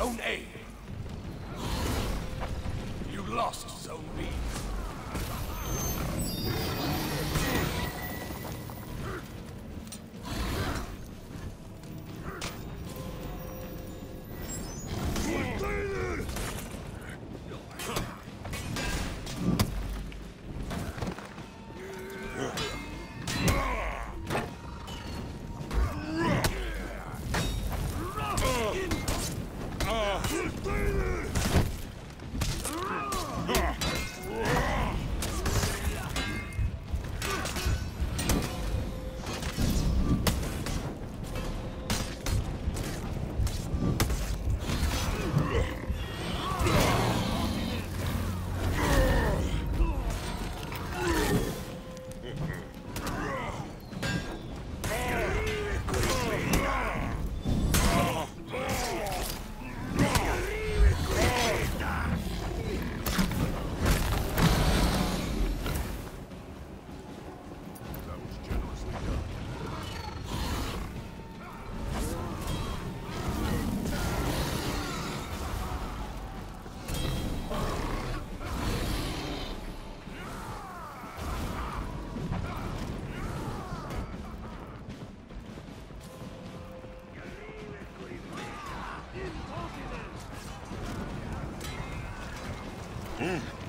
Zone A. Mm.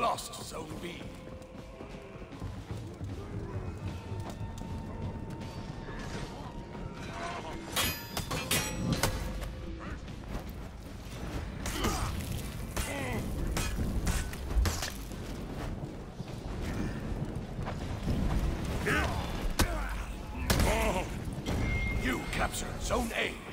lost Zone B. You captured Zone A.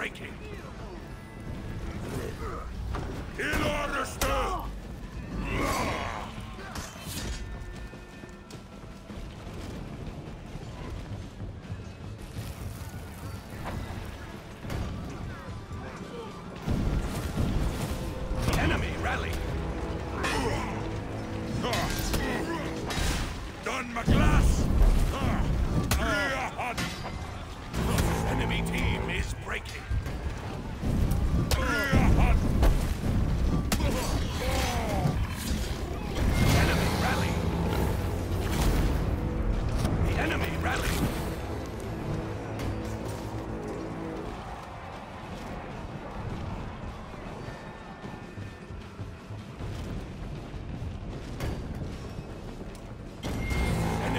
breaking. Kill or stop!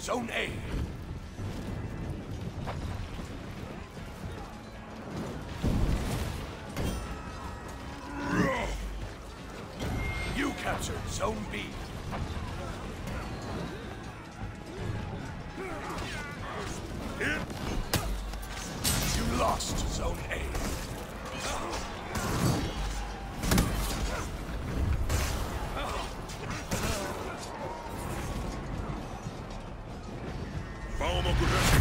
Zone A. You captured Zone B. Palma ocorrência.